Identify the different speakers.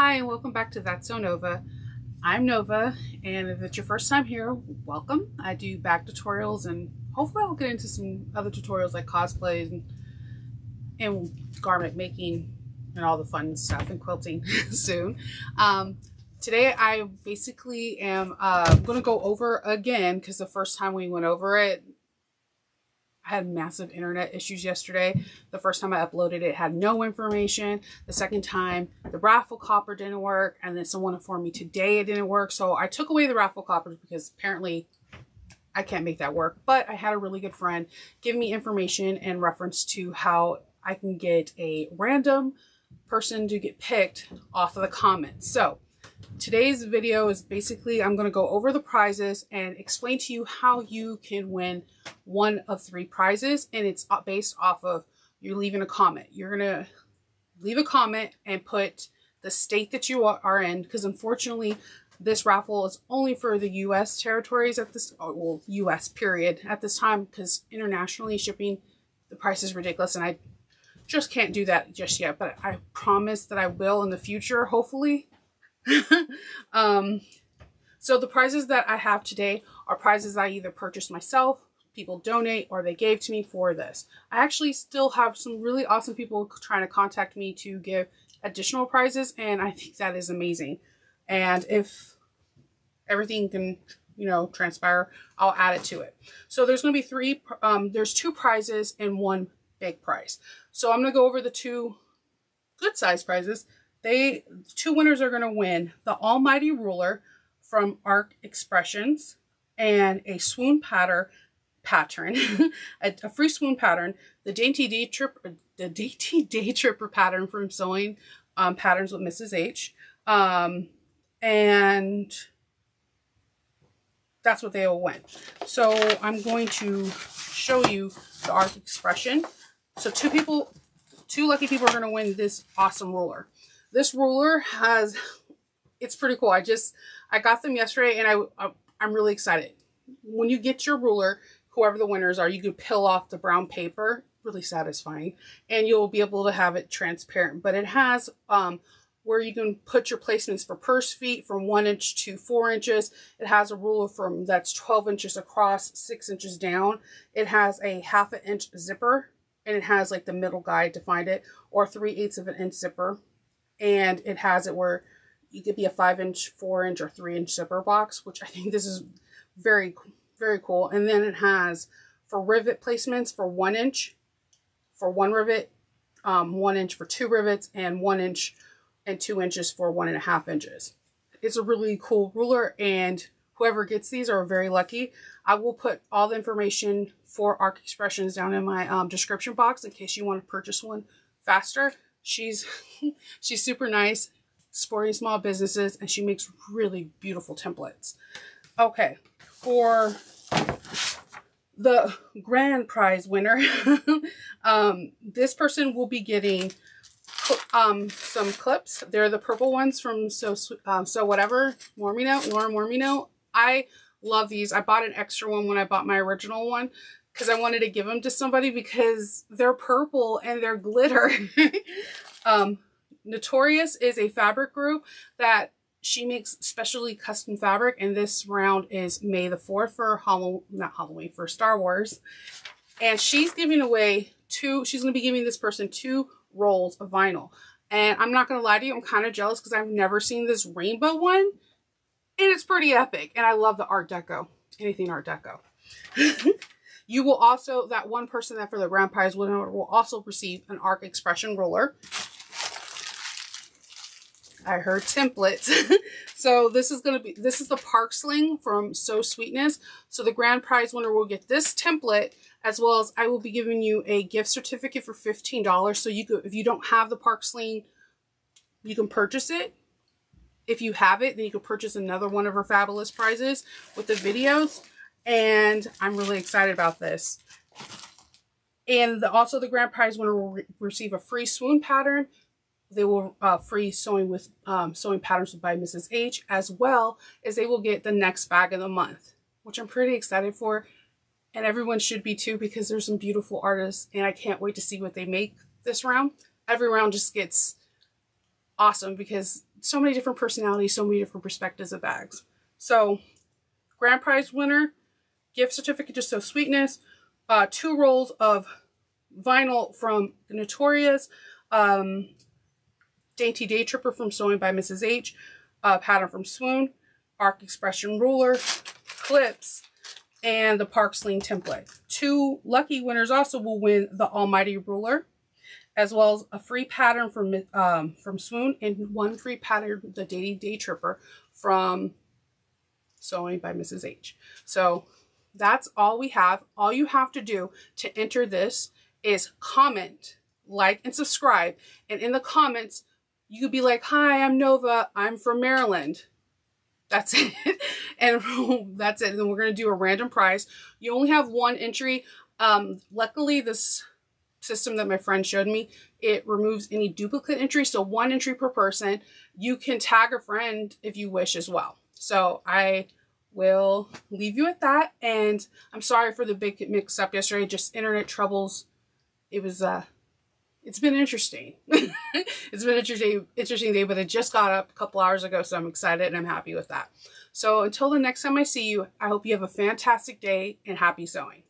Speaker 1: Hi, and welcome back to That's Sew Nova. I'm Nova, and if it's your first time here, welcome. I do back tutorials, and hopefully I'll get into some other tutorials like cosplays and, and garment making and all the fun stuff and quilting soon. Um, today I basically am uh, going to go over again because the first time we went over it, I had massive internet issues yesterday. The first time I uploaded it had no information. The second time the Rafflecopter didn't work and then someone informed me today it didn't work. So I took away the Rafflecopters because apparently I can't make that work. But I had a really good friend give me information in reference to how I can get a random person to get picked off of the comments. So Today's video is basically I'm going to go over the prizes and explain to you how you can win one of three prizes and it's based off of you're leaving a comment. You're going to leave a comment and put the state that you are in because unfortunately this raffle is only for the US territories at this oh, well US period at this time because internationally shipping the price is ridiculous and I just can't do that just yet but I promise that I will in the future hopefully um, so the prizes that I have today are prizes I either purchased myself, people donate, or they gave to me for this. I actually still have some really awesome people trying to contact me to give additional prizes, and I think that is amazing. And if everything can, you know, transpire, I'll add it to it. So there's going to be three, um, there's two prizes and one big prize. So I'm going to go over the two good size prizes they two winners are going to win the Almighty Ruler from Arc Expressions and a swoon pattern pattern, a, a, free swoon pattern, the Dainty Day Trip, the Dainty Day Tripper pattern from Sewing um, Patterns with Mrs. H, um, and that's what they all win. So I'm going to show you the Arc Expression. So two people, two lucky people are going to win this awesome ruler. This ruler has, it's pretty cool. I just, I got them yesterday and I, I'm really excited. When you get your ruler, whoever the winners are, you can peel off the brown paper, really satisfying, and you'll be able to have it transparent. But it has um, where you can put your placements for purse feet from one inch to four inches. It has a ruler from that's 12 inches across, six inches down. It has a half an inch zipper, and it has like the middle guide to find it, or three eighths of an inch zipper and it has it where you could be a five inch, four inch, or three inch zipper box, which I think this is very, very cool. And then it has for rivet placements for one inch, for one rivet, um, one inch for two rivets, and one inch and two inches for one and a half inches. It's a really cool ruler, and whoever gets these are very lucky. I will put all the information for Arc Expressions down in my um, description box in case you want to purchase one faster. She's she's super nice, supporting small businesses, and she makes really beautiful templates. Okay, for the grand prize winner, um, this person will be getting um, some clips. They're the purple ones from So um, So Whatever, Mormino, Lauren Mormino. I love these. I bought an extra one when I bought my original one because I wanted to give them to somebody because they're purple and they're glitter. um, Knitorious is a fabric group that she makes specially custom fabric and this round is May the 4th for Halloween, not Halloween, for Star Wars. And she's giving away two, she's going to be giving this person two rolls of vinyl. And I'm not going to lie to you, I'm kind of jealous because I've never seen this rainbow one. And it's pretty epic. And I love the Art Deco. Anything Art Deco. You will also, that one person that for the grand prize winner will also receive an arc expression ruler. I heard templates. so this is going to be, this is the Park Sling from Sew Sweetness. So the grand prize winner will get this template as well as I will be giving you a gift certificate for $15. So you could, if you don't have the Park Sling, you can purchase it. If you have it, then you can purchase another one of her fabulous prizes with the videos and I'm really excited about this. And the, also the grand prize winner will re receive a free swoon pattern. They will uh, free sewing with um, sewing patterns by Mrs. H, as well as they will get the next bag of the month, which I'm pretty excited for. And everyone should be too, because there's some beautiful artists, and I can't wait to see what they make this round. Every round just gets awesome because so many different personalities, so many different perspectives of bags. So grand prize winner, gift certificate just Sew Sweetness, uh, two rolls of vinyl from Knitorious, um, Dainty Day Tripper from Sewing by Mrs. H, uh, pattern from Swoon, Arc Expression ruler, clips, and the Park Sling template. Two lucky winners also will win the Almighty ruler, as well as a free pattern from um, from Swoon and one free pattern, the Dainty Day Tripper from Sewing by Mrs. H. So that's all we have. All you have to do to enter this is comment, like, and subscribe. And in the comments, you could be like, hi, I'm Nova. I'm from Maryland. That's it. and that's it. And then we're going to do a random prize. You only have one entry. Um, luckily, this system that my friend showed me, it removes any duplicate entry. So one entry per person. You can tag a friend if you wish as well. So I will leave you at that. And I'm sorry for the big mix up yesterday. Just internet troubles. It was, uh, it's been interesting. it's been interesting, interesting day, but I just got up a couple hours ago, so I'm excited and I'm happy with that. So until the next time I see you, I hope you have a fantastic day and happy sewing.